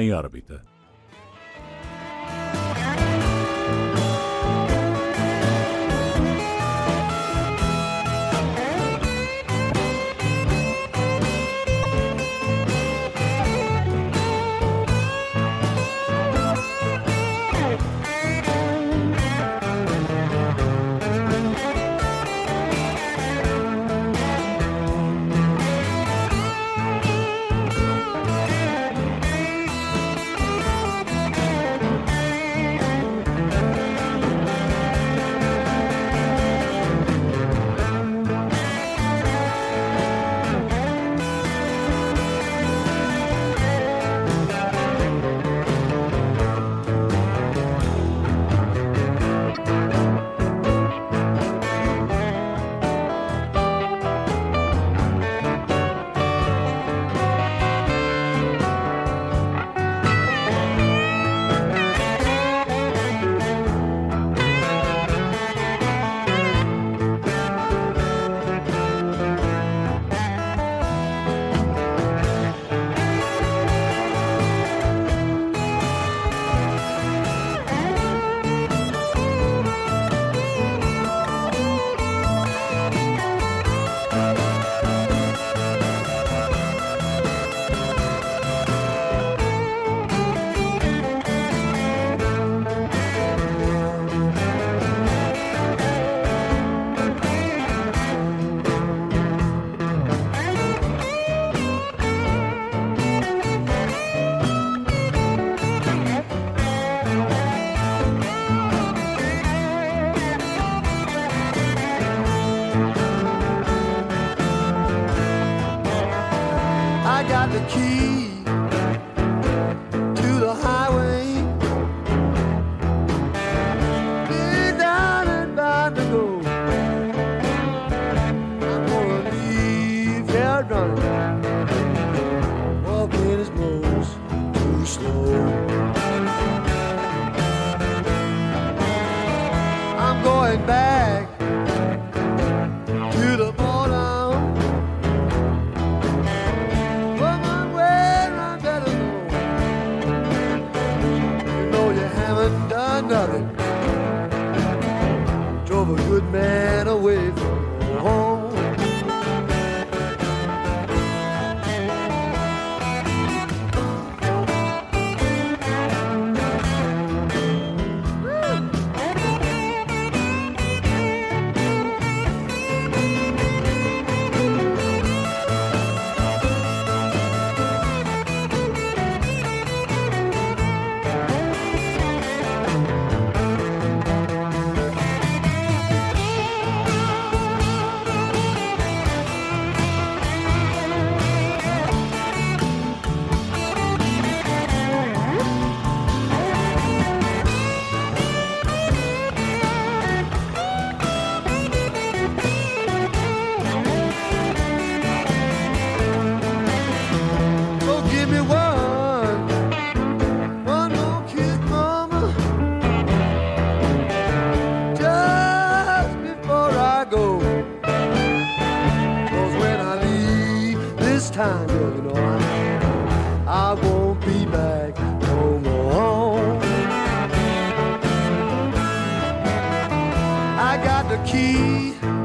en órbita. coming back. I got the key.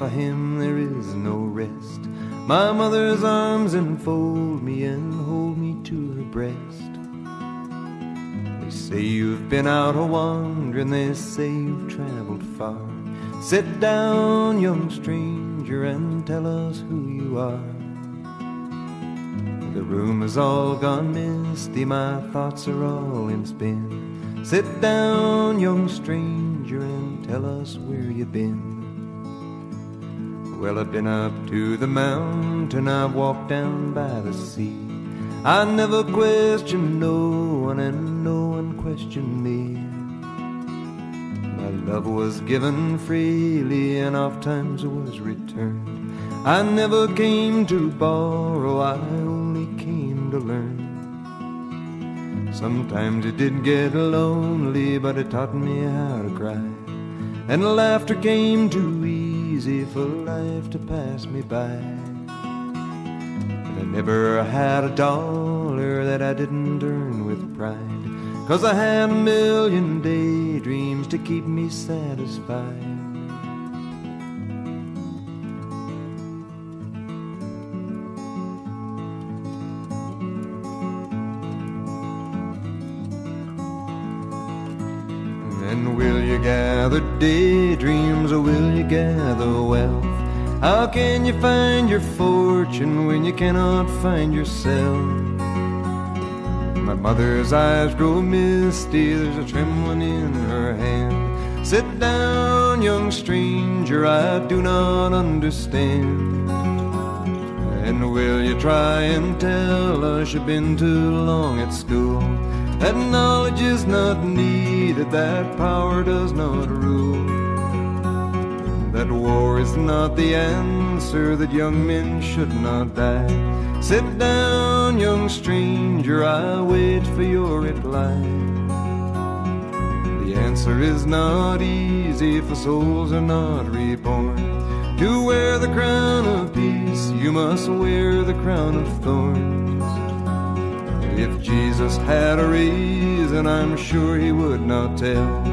For him there is no rest. My mother's arms enfold me and hold me to her breast. They say you've been out a wandering, they say you've traveled far. Sit down, young stranger, and tell us who you are. The room is all gone misty, my thoughts are all in spin. Sit down, young stranger, and tell us where you've been. Well, I've been up to the mountain, I've walked down by the sea. I never questioned no one, and no one questioned me. My love was given freely, and oft times was returned. I never came to borrow, I only came to learn. Sometimes it did get lonely, but it taught me how to cry. And laughter came to too easy for life to pass me by. And I never had a dollar that I didn't earn with pride. Cause I had a million daydreams to keep me satisfied. And will you gather daydreams or will you gather wealth? How can you find your fortune when you cannot find yourself? My mother's eyes grow misty, there's a trembling in her hand. Sit down, young stranger, I do not understand. And will you try and tell us you've been too long at school? That knowledge is not needed, that power does not rule. That war is not the answer, that young men should not die. Sit down, young stranger, I wait for your reply. The answer is not easy, for souls are not reborn. To wear the crown of peace, you must wear the crown of thorns. If Jesus had a reason, I'm sure he would not tell.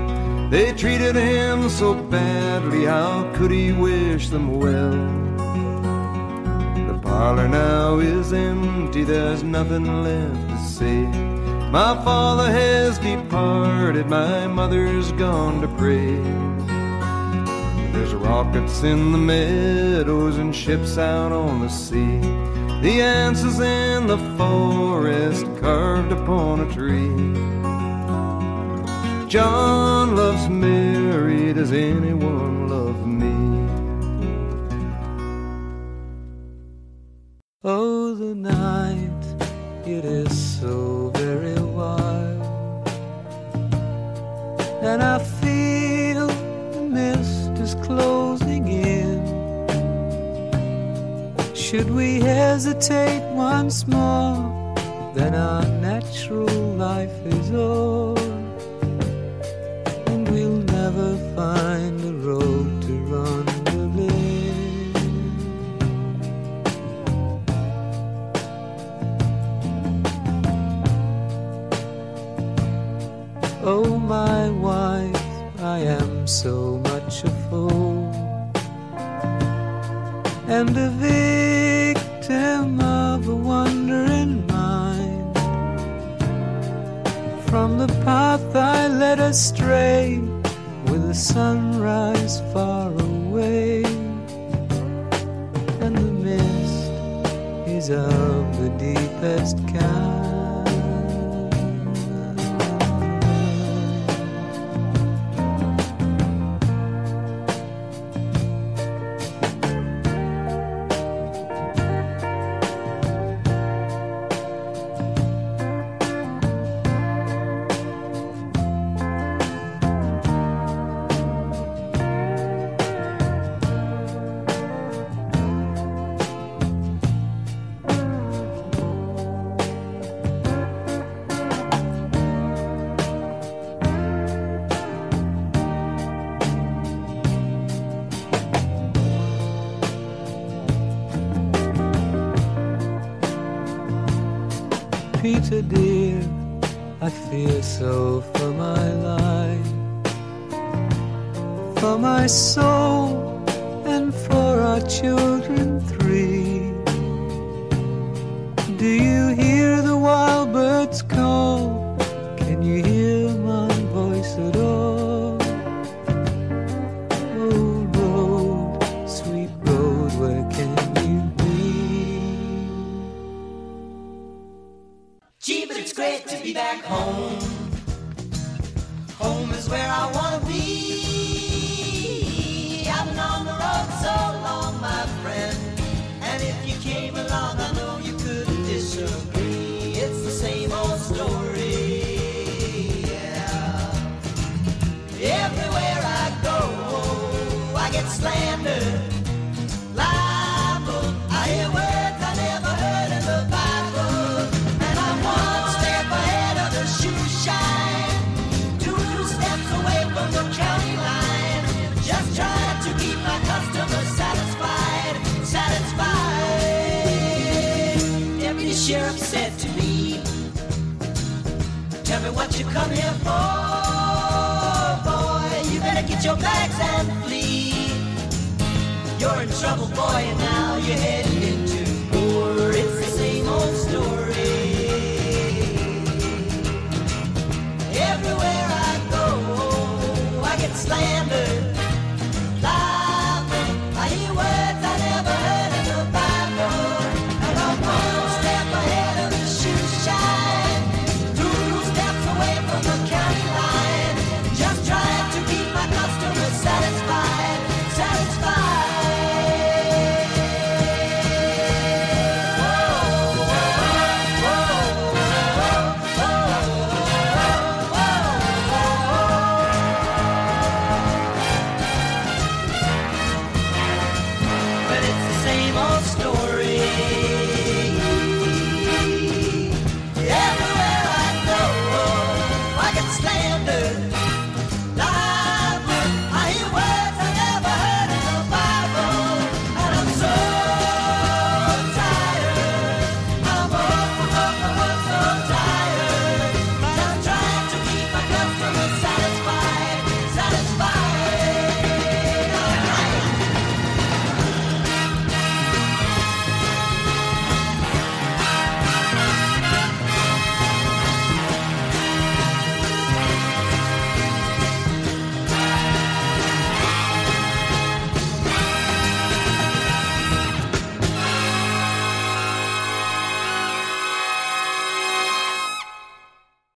They treated him so badly, how could he wish them well? The parlor now is empty, there's nothing left to say. My father has departed, my mother's gone to pray. There's rockets in the meadows and ships out on the sea. The answer's in the forest carved upon a tree. John loves Mary, does anyone love me? Oh, the night, it is so very wild. And I feel the mist is closing in. Should we hesitate once more, then our natural life is o'er. Of the deepest kind. Dear, I fear so for my life, for my soul, and for our children three. Do you hear the wild birds call? Can you hear back home. Home is where I wanna be. Come here for, boy. You better get your bags and flee. You're in trouble, boy, and now you're heading